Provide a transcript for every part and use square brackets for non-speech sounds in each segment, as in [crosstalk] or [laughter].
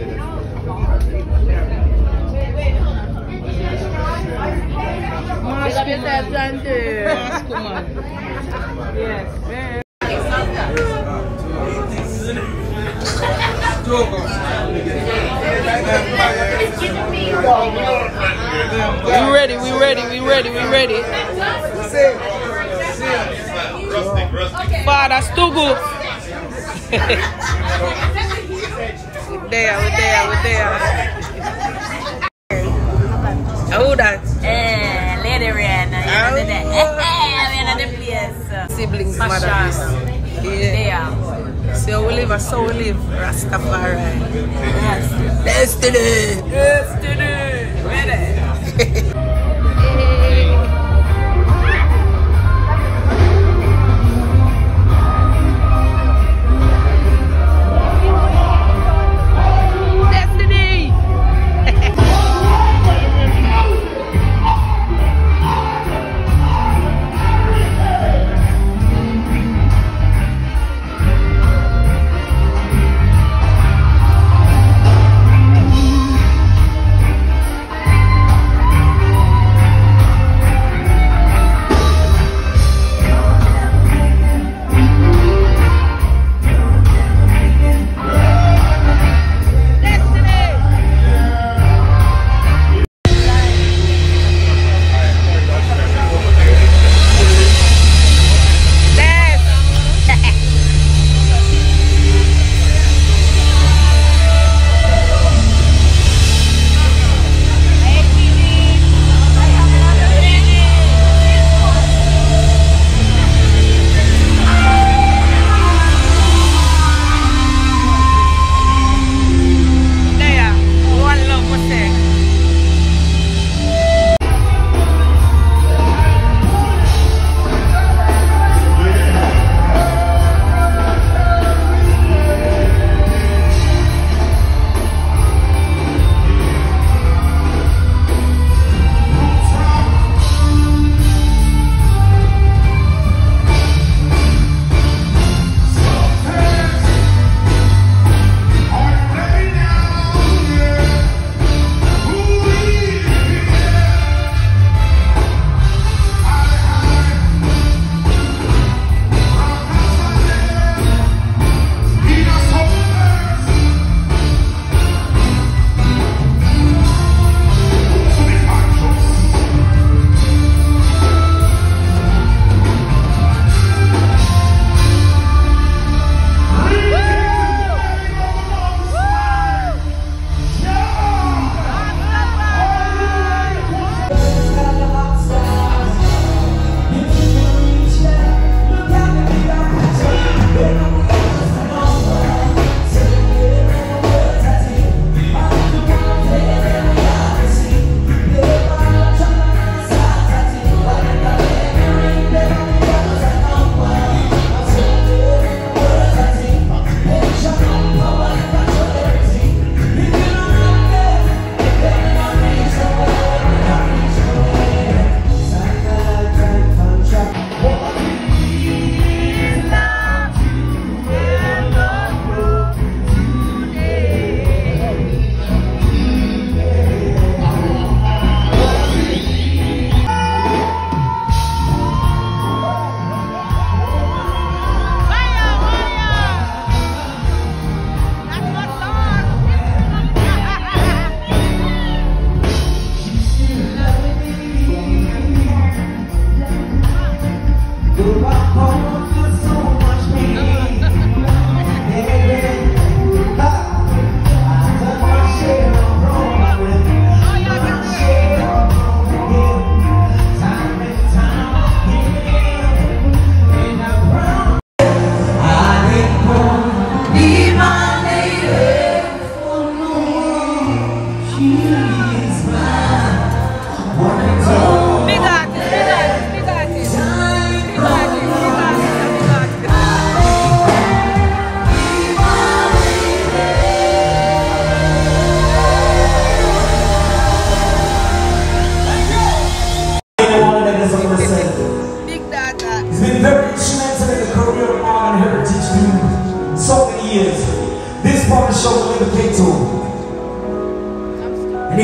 Big up yourself, Planter. Yes. We ready, we ready, we ready, we ready. Father Stugu. we [laughs] there, we there, we there. Who that? Eh, Lady Rihanna. You know that. Eh, [laughs] we the place. Siblings, mother. Yeah. Yeah. So we live, so we live. Rastafari. Yes. Destiny. Destiny. Ready. [laughs]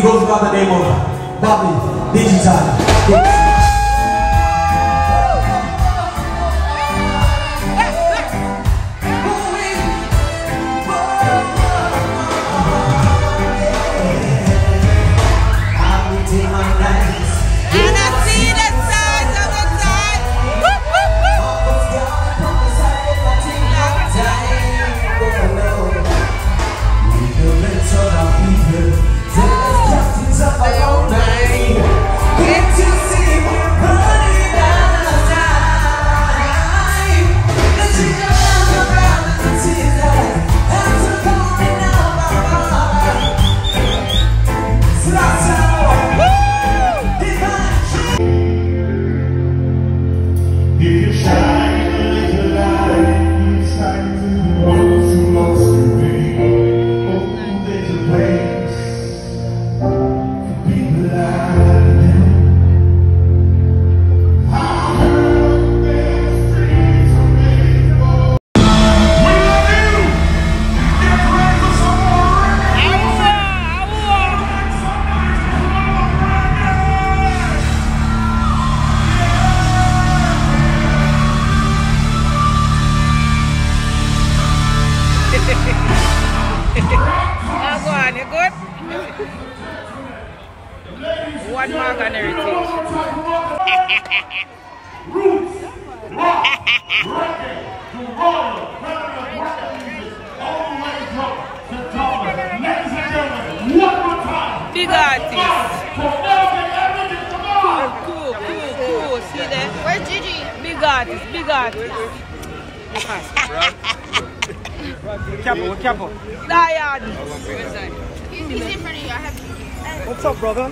goes by the name of Bobby Digital. One Morgan Heritage. Ladies [laughs] and gentlemen, one more time. Big artist. For Morgan Heritage, come on. Cool, cool, cool. See there? Where's Gigi? Big artist, big artist. [laughs] Careful, careful. Diane. He's, he's in front of you. I have What's up, brother?